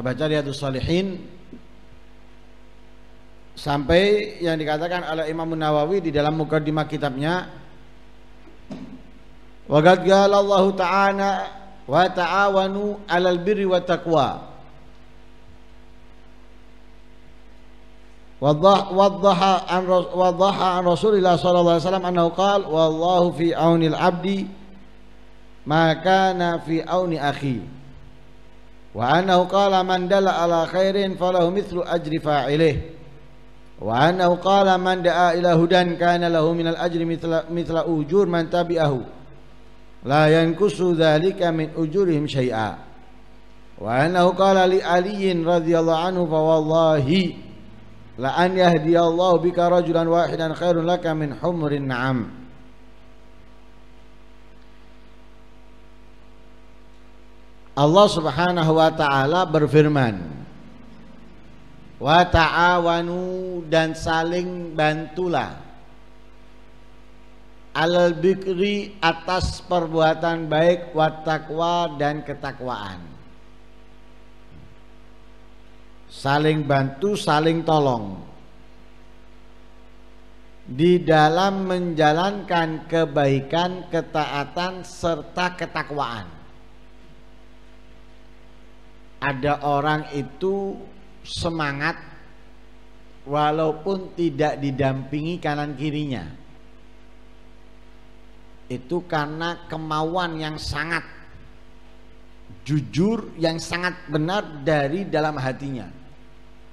Kita baca Riyadus Salihin. Sampai yang dikatakan oleh Imam Nawawi di dalam mukadimah kitabnya wa qad Allah ta'ala wa ta'awanu 'alal birri wa taqwa. Rasulillah sallallahu alaihi wasallam annahu qala wallahu fi aunil abdi ma kana fi auni akhi. wa annahu qala man dalla ala khairin falahu mithlu ajri fa'ilih wa annahu qala man da'a ila hudan kana lahu minal ajri mithla mithla ujur man tabi'ahu la yankusu dhalika min ujurihim syai'a wa annahu qala li aliyin radhiyallahu anhu fa wallahi la an yahdiyallahu bika rajulan wahidan khairun laka min humrin na'am Allah Subhanahu wa taala berfirman wa ta'awanu dan saling bantulah. Alal bikri atas perbuatan baik wa taqwa dan ketakwaan. Saling bantu, saling tolong. Di dalam menjalankan kebaikan, ketaatan serta ketakwaan. Ada orang itu semangat walaupun tidak didampingi kanan kirinya. Itu karena kemauan yang sangat jujur, yang sangat benar dari dalam hatinya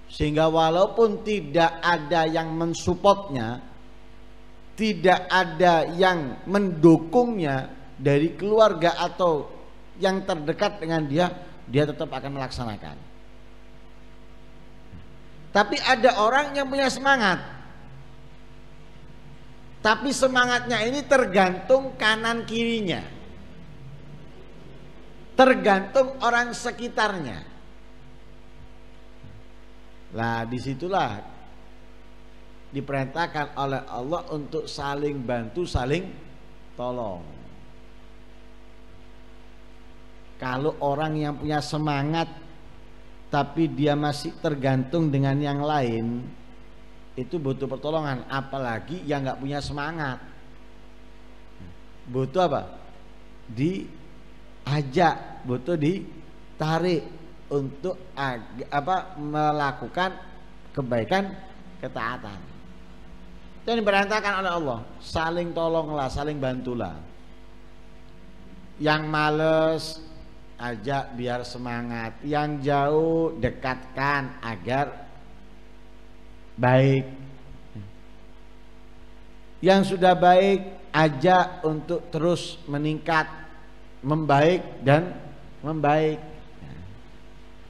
sehingga walaupun tidak ada yang mensupportnya tidak ada yang mendukungnya dari keluarga atau yang terdekat dengan dia dia tetap akan melaksanakan. Tapi ada orang yang punya semangat. Tapi semangatnya ini tergantung kanan kirinya. Tergantung orang sekitarnya. Nah di situlah diperintahkan oleh Allah untuk saling bantu, saling tolong. Kalau orang yang punya semangat tapi dia masih tergantung dengan yang lain, itu butuh pertolongan. Apalagi yang nggak punya semangat, butuh apa? Diajak, butuh ditarik untuk apa melakukan kebaikan ketaatan. Yang diperintahkan oleh Allah. Saling tolonglah, saling bantulah. Yang males ajak biar semangat, yang jauh dekatkan agar baik. Yang sudah baik ajak untuk terus meningkat, membaik dan membaik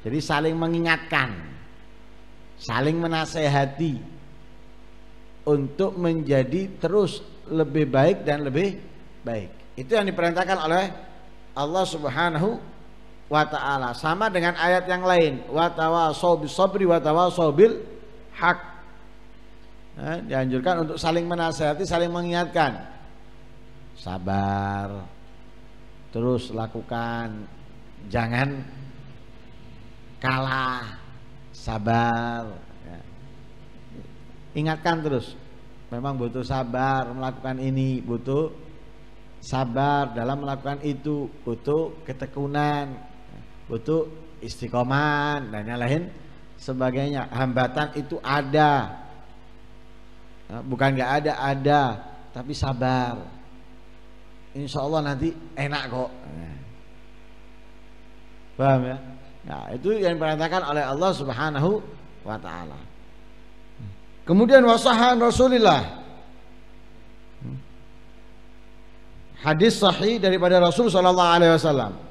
jadi saling mengingatkan, saling menasehati untuk menjadi terus lebih baik dan lebih baik. Itu yang diperintahkan oleh Allah Subhanahu wa taala. Sama dengan ayat yang lain, wa tawasau bis sabri wa tawasau bil haq. Nah, dianjurkan untuk saling menasehati, saling mengingatkan. Sabar. Terus lakukan. Jangan kalah, sabar. Ya. Ingatkan terus, memang butuh sabar melakukan ini, butuh sabar dalam melakukan itu, butuh ketekunan, butuh istiqomah dan yang lain sebagainya. Hambatan itu ada, bukan nggak ada, ada, tapi sabar. Insya Allah nanti enak kok. Paham ya? Nah, itu yang diperintahkan oleh Allah Subhanahu wa taala. Kemudian wasahan Rasulullah. Hadis sahih daripada Rasul sallallahu alaihi wasallam.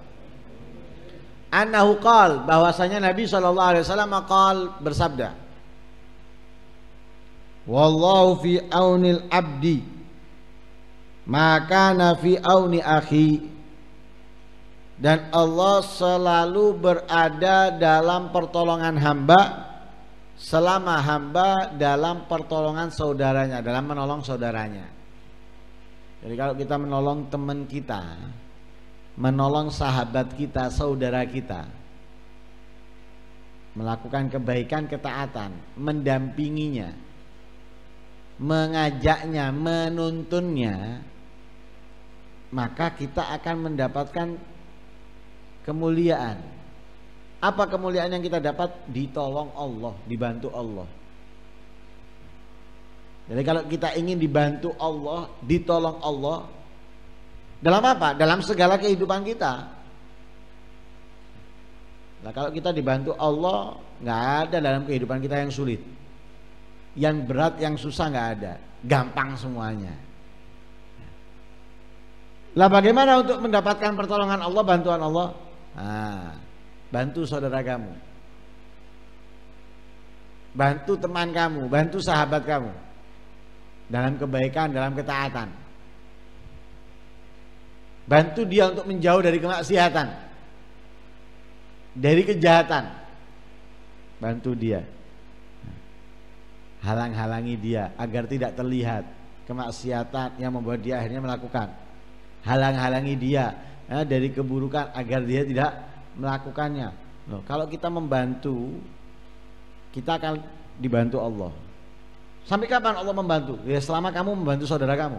Annahu qal bahwasanya Nabi sallallahu alaihi wasallam qal bersabda. Wallahu fi aunil abdi maka fi auni akhi dan Allah selalu berada dalam pertolongan hamba selama hamba dalam pertolongan saudaranya, dalam menolong saudaranya. Jadi kalau kita menolong teman kita, menolong sahabat kita, saudara kita, melakukan kebaikan ketaatan, mendampinginya, mengajaknya, menuntunnya, maka kita akan mendapatkan kemuliaan. Apa kemuliaan yang kita dapat? Ditolong Allah, dibantu Allah. Jadi kalau kita ingin dibantu Allah, ditolong Allah, dalam apa? Dalam segala kehidupan kita. Nah kalau kita dibantu Allah, nggak ada dalam kehidupan kita yang sulit, yang berat, yang susah nggak ada, gampang semuanya. Lah bagaimana untuk mendapatkan pertolongan Allah, bantuan Allah? Nah, bantu saudara kamu. Bantu teman kamu, bantu sahabat kamu. Dalam kebaikan, dalam ketaatan. Bantu dia untuk menjauh dari kemaksiatan. Dari kejahatan. Bantu dia. Halang-halangi dia agar tidak terlihat kemaksiatan yang membuat dia akhirnya melakukan halang-halangi dia ya, dari keburukan agar dia tidak melakukannya. Loh, kalau kita membantu, kita akan dibantu Allah. Sampai kapan Allah membantu? Ya selama kamu membantu saudara kamu.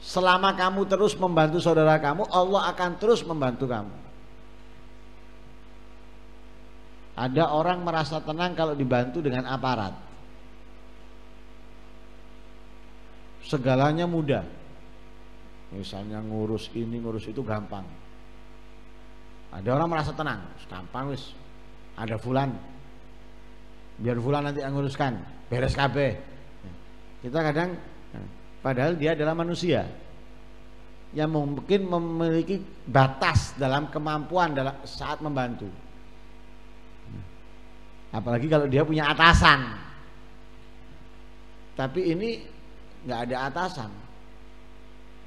Selama kamu terus membantu saudara kamu, Allah akan terus membantu kamu. Ada orang merasa tenang kalau dibantu dengan aparat. Segalanya mudah. Misalnya ngurus ini ngurus itu gampang. Ada orang merasa tenang gampang wis. Ada fulan. Biar fulan nanti yang nguruskan beres KB kita kadang padahal dia adalah manusia. Yang mungkin memiliki batas dalam kemampuan dalam saat membantu. Apalagi kalau dia punya atasan. Tapi ini nggak ada atasan.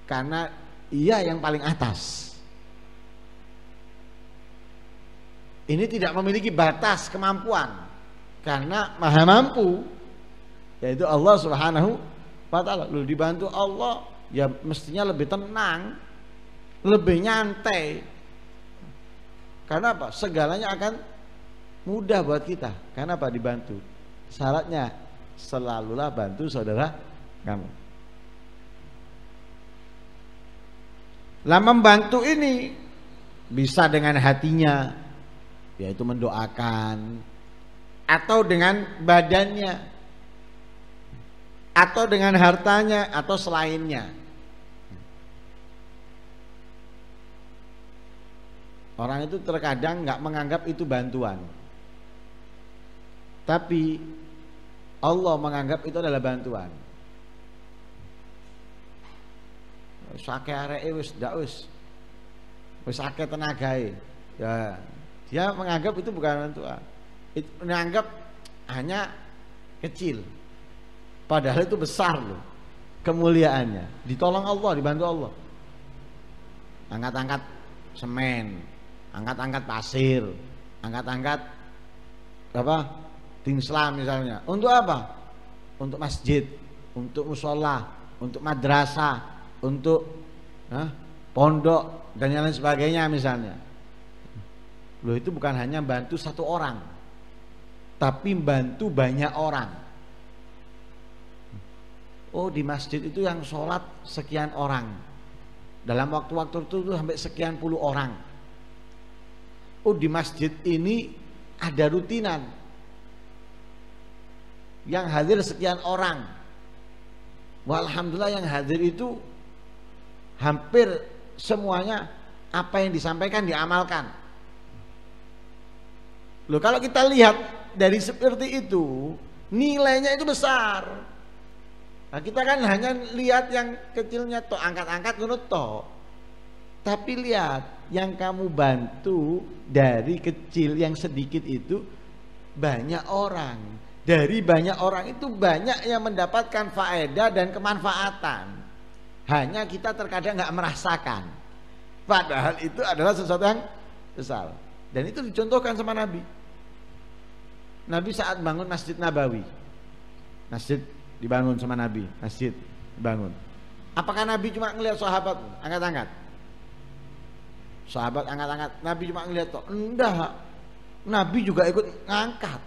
Karena ia yang paling atas. Ini tidak memiliki batas kemampuan. Karena maha mampu yaitu Allah Subhanahu taala. Lu dibantu Allah ya mestinya lebih tenang, lebih nyantai. Karena apa? Segalanya akan mudah buat kita. Karena apa? Dibantu. Syaratnya selalulah bantu saudara kamu. Lah membantu ini bisa dengan hatinya yaitu mendoakan atau dengan badannya atau dengan hartanya atau selainnya. Orang itu terkadang nggak menganggap itu bantuan. Tapi Allah menganggap itu adalah bantuan. Sake areke wis ndak wis. Wis akeh tenagae. Ya, dia menganggap itu bukan bantuan. Itu menganggap hanya kecil. Padahal itu besar loh kemuliaannya. Ditolong Allah, dibantu Allah. Angkat-angkat semen, angkat-angkat pasir, angkat-angkat apa? Tingslam misalnya. Untuk apa? Untuk masjid, untuk musola, untuk madrasah, untuk huh, pondok dan lain sebagainya misalnya. Loh itu bukan hanya bantu satu orang, tapi bantu banyak orang. Oh di masjid itu yang sholat sekian orang, dalam waktu-waktu itu sampai sekian puluh orang. Oh di masjid ini ada rutinan yang hadir sekian orang. Walhamdulillah yang hadir itu hampir semuanya apa yang disampaikan diamalkan. Loh kalau kita lihat dari seperti itu, nilainya itu besar. Nah, kita kan hanya lihat yang kecilnya toh angkat-angkat menurut toh. Tapi lihat yang kamu bantu dari kecil yang sedikit itu banyak orang. Dari banyak orang itu banyak yang mendapatkan faedah dan kemanfaatan. Hanya kita terkadang nggak merasakan. Padahal itu adalah sesuatu yang besar. Dan itu dicontohkan sama Nabi. Nabi saat bangun Masjid Nabawi. Masjid dibangun sama Nabi, masjid dibangun. Apakah Nabi cuma ngelihat sahabat angkat-angkat? Sahabat angkat-angkat, Nabi cuma ngelihat toh. Enggak. Nabi juga ikut ngangkat.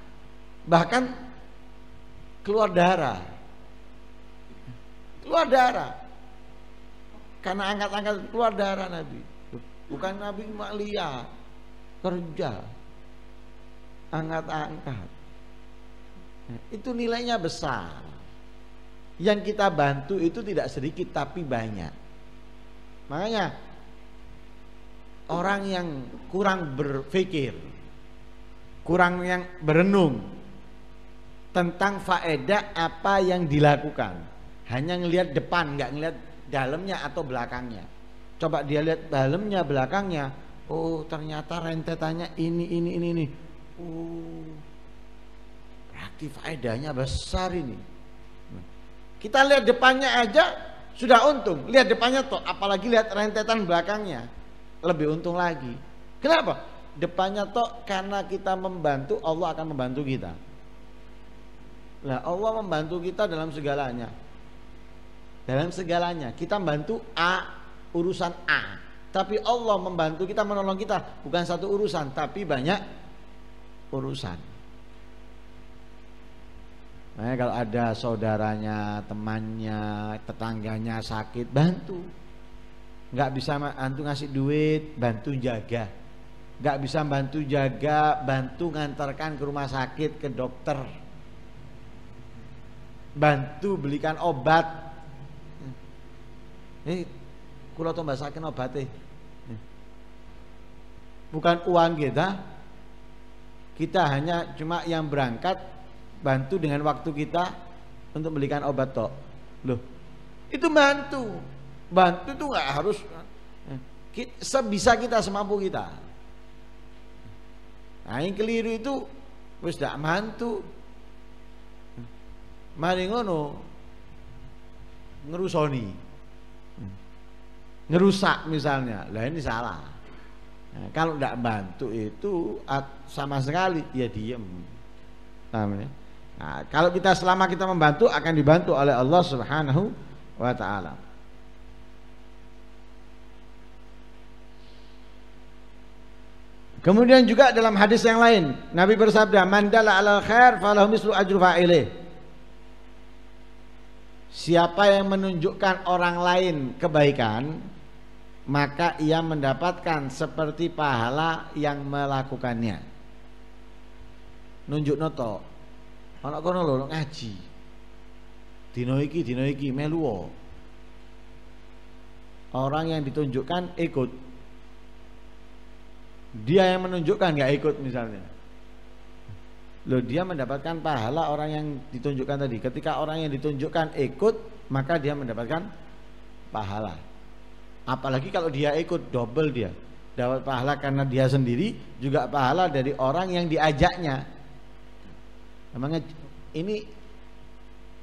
Bahkan keluar darah. Keluar darah. Karena angkat-angkat keluar darah Nabi. Bukan Nabi lihat kerja. Angkat-angkat. Itu nilainya besar. Yang kita bantu itu tidak sedikit tapi banyak. Makanya orang yang kurang berpikir, kurang yang berenung tentang faedah apa yang dilakukan. Hanya ngelihat depan, nggak ngelihat dalamnya atau belakangnya. Coba dia lihat dalamnya, belakangnya. Oh, ternyata rentetannya ini, ini, ini, ini. Oh, berarti faedahnya besar ini. Kita lihat depannya aja sudah untung. Lihat depannya toh, apalagi lihat rentetan belakangnya. Lebih untung lagi. Kenapa? Depannya toh karena kita membantu Allah akan membantu kita. Nah, Allah membantu kita dalam segalanya. Dalam segalanya. Kita membantu A, urusan A. Tapi Allah membantu kita, menolong kita. Bukan satu urusan, tapi banyak urusan. Nah, kalau ada saudaranya, temannya, tetangganya sakit, bantu. Nggak bisa bantu ngasih duit, bantu jaga. Nggak bisa bantu jaga, bantu ngantarkan ke rumah sakit, ke dokter. Bantu belikan obat. Eh, kulo tambah sakit obat eh. Bukan uang kita, kita hanya cuma yang berangkat bantu dengan waktu kita untuk belikan obat toh loh itu bantu. Bantu itu nggak harus eh, sebisa kita semampu kita. Nah yang keliru itu wis tidak mantu. Mari ngono ngerusoni. Ngerusak misalnya. Lah ini salah. Nah, kalau tidak bantu itu sama sekali ya diem Nah, kalau kita selama kita membantu akan dibantu oleh Allah Subhanahu wa taala. Kemudian juga dalam hadis yang lain, Nabi bersabda, "Mandala ala khair falahu mislu ajru fa'ilih." Siapa yang menunjukkan orang lain kebaikan, maka ia mendapatkan seperti pahala yang melakukannya. Nunjuk noto, Anak kono lho ngaji. Dino iki dino iki melu. Orang yang ditunjukkan ikut. Dia yang menunjukkan nggak ikut misalnya. Loh dia mendapatkan pahala orang yang ditunjukkan tadi. Ketika orang yang ditunjukkan ikut, maka dia mendapatkan pahala. Apalagi kalau dia ikut double dia. Dapat pahala karena dia sendiri, juga pahala dari orang yang diajaknya. Emangnya ini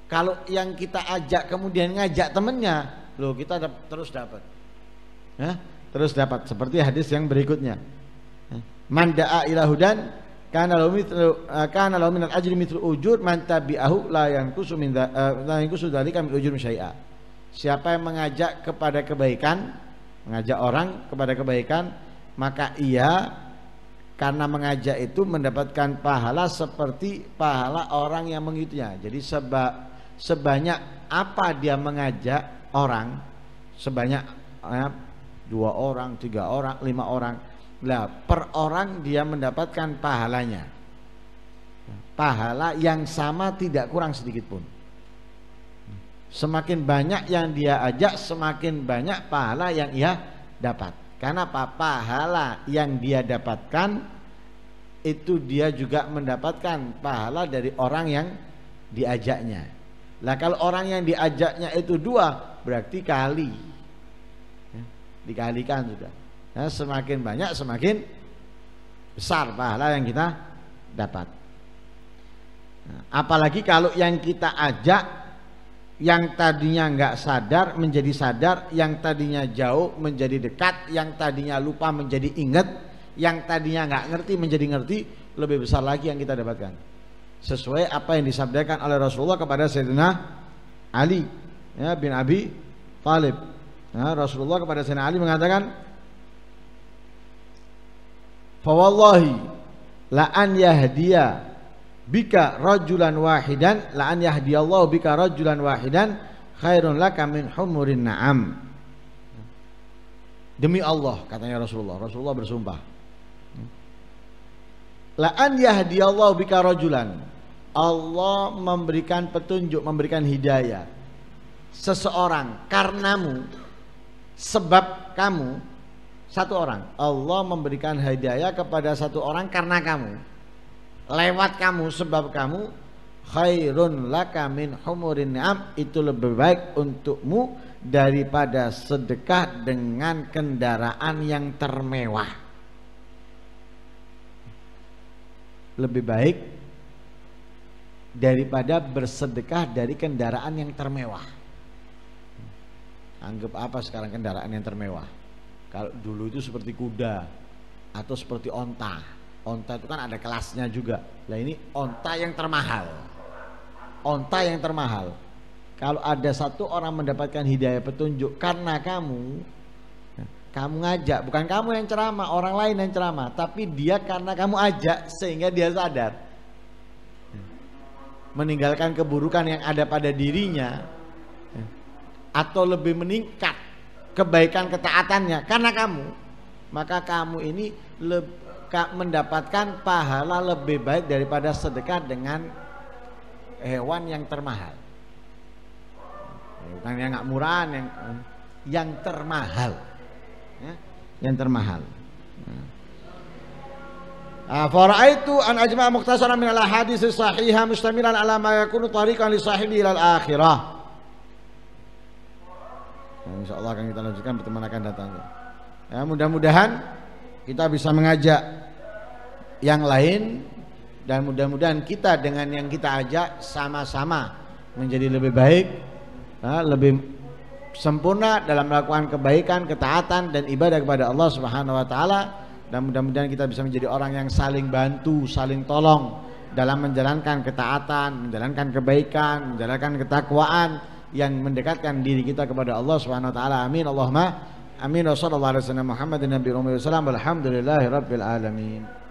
kalau yang kita ajak kemudian ngajak temennya, loh kita dap terus dapat. Ya, terus dapat seperti hadis yang berikutnya. Ya. Man da'a ila hudan kana mithlu uh, kana lahu minal ajri ujur man tabi'ahu la yanqusu min uh, la yanqusu dzalika min ujur syai'a. Siapa yang mengajak kepada kebaikan, mengajak orang kepada kebaikan, maka ia karena mengajak itu mendapatkan pahala seperti pahala orang yang mengikutinya. Jadi seba, sebanyak apa dia mengajak orang, sebanyak ya, dua orang, tiga orang, lima orang, lah per orang dia mendapatkan pahalanya. Pahala yang sama tidak kurang sedikit pun. Semakin banyak yang dia ajak, semakin banyak pahala yang ia dapat. Karena apa? Pahala yang dia dapatkan itu dia juga mendapatkan pahala dari orang yang diajaknya. Lah kalau orang yang diajaknya itu dua, berarti kali. Ya, dikalikan sudah. Ya, semakin banyak semakin besar pahala yang kita dapat. Nah, apalagi kalau yang kita ajak yang tadinya nggak sadar menjadi sadar, yang tadinya jauh menjadi dekat, yang tadinya lupa menjadi ingat, yang tadinya nggak ngerti menjadi ngerti, lebih besar lagi yang kita dapatkan. Sesuai apa yang disabdakan oleh Rasulullah kepada Sayyidina Ali ya, bin Abi Talib. Ya, Rasulullah kepada Sayyidina Ali mengatakan, "Fawallahi la an yahdiya bika rajulan wahidan la an yahdiyallahu bika rajulan wahidan khairun laka min humurin na'am. Demi Allah katanya Rasulullah. Rasulullah bersumpah. La an yahdiyallahu bika rajulan. Allah memberikan petunjuk memberikan hidayah seseorang karenamu sebab kamu satu orang. Allah memberikan hidayah kepada satu orang karena kamu lewat kamu sebab kamu khairun laka min humurin ni'am itu lebih baik untukmu daripada sedekah dengan kendaraan yang termewah. Lebih baik daripada bersedekah dari kendaraan yang termewah. Anggap apa sekarang kendaraan yang termewah? Kalau dulu itu seperti kuda atau seperti onta onta itu kan ada kelasnya juga. Lah ini onta yang termahal. Onta yang termahal. Kalau ada satu orang mendapatkan hidayah petunjuk karena kamu kamu ngajak bukan kamu yang ceramah orang lain yang ceramah tapi dia karena kamu ajak sehingga dia sadar. Meninggalkan keburukan yang ada pada dirinya atau lebih meningkat kebaikan ketaatannya karena kamu maka kamu ini lebih mendapatkan pahala lebih baik daripada sedekah dengan hewan yang termahal. Bukan yang nggak murahan, yang yang termahal, ya, yang termahal. Ah, faraitu an ajma' mukhtasaran min al-ahadits sahihah mustamilan ala ma yakunu tariqan li sahibi ila al-akhirah. Nah, insyaallah akan kita lanjutkan pertemuan akan datang. Ya, mudah-mudahan kita bisa mengajak yang lain dan mudah-mudahan kita dengan yang kita ajak sama-sama menjadi lebih baik, lebih sempurna dalam melakukan kebaikan, ketaatan dan ibadah kepada Allah Subhanahu wa taala dan mudah-mudahan kita bisa menjadi orang yang saling bantu, saling tolong dalam menjalankan ketaatan, menjalankan kebaikan, menjalankan ketakwaan yang mendekatkan diri kita kepada Allah Subhanahu wa taala. Amin. Allahumma Amin wa sallallahu alaihi wasallam Muhammadin nabiyyi wa sallam. Alhamdulillahi rabbil alamin.